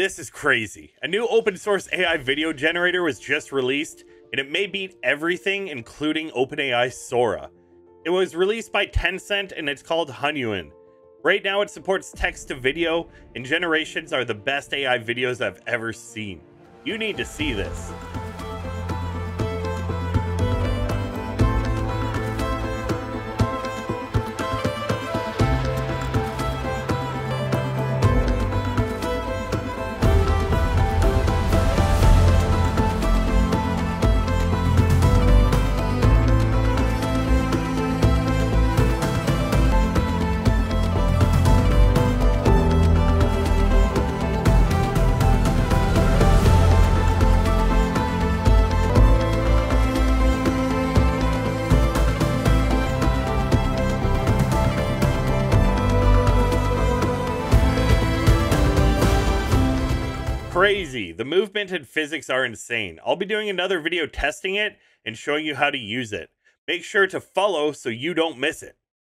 This is crazy. A new open source AI video generator was just released, and it may beat everything, including OpenAI Sora. It was released by Tencent and it's called Hunyuan. Right now, it supports text to video, and generations are the best AI videos I've ever seen. You need to see this. Crazy. The movement and physics are insane. I'll be doing another video testing it and showing you how to use it. Make sure to follow so you don't miss it.